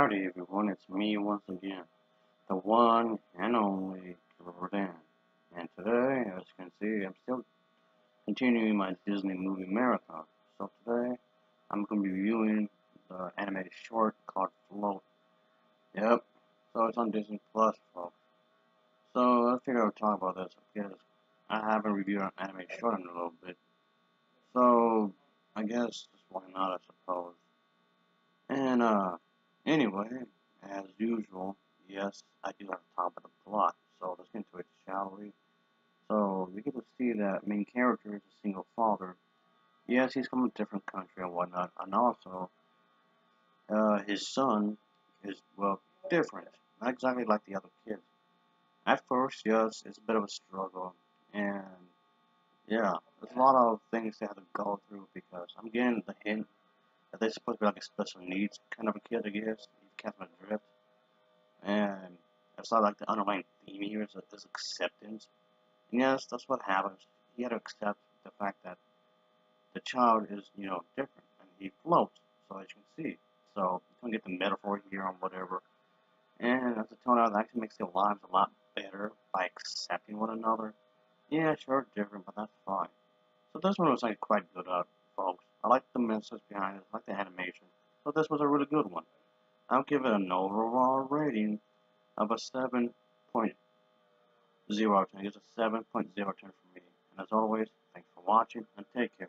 Howdy everyone, it's me once again, the one and only Jordan. And today, as you can see, I'm still continuing my Disney movie marathon. So today, I'm going to be reviewing the animated short called Float. Yep, so it's on Disney Plus, folks. So I figured I would talk about this because I haven't reviewed an animated short in a little bit. So I guess why not, I suppose. And uh, Anyway, as usual, yes, I do have to talk about the plot, so let's get into it, shall we? So, we get to see that main character is a single father. Yes, he's from a different country and whatnot, and also, uh, his son is, well, different. Not exactly like the other kids. At first, yes, it's a bit of a struggle, and, yeah, there's a lot of things they have to go through because I'm getting the hint are they supposed to be like a special needs kind of a kid, I guess? He's kind of a drift. And it's not like the underlying theme here is, is acceptance. And yes, that's what happens. He had to accept the fact that the child is, you know, different. And he floats, so as you can see. So you can get the metaphor here on whatever. And as a turned out, it actually makes their lives a lot better by accepting one another. Yeah, sure, different, but that's fine. So this one was like quite good, uh, folks. I like the message behind it, I like the animation. So this was a really good one. I'll give it an overall rating of a 7.0 out of 10. It's a 7.0 out of 10 for me. And as always, thanks for watching and take care.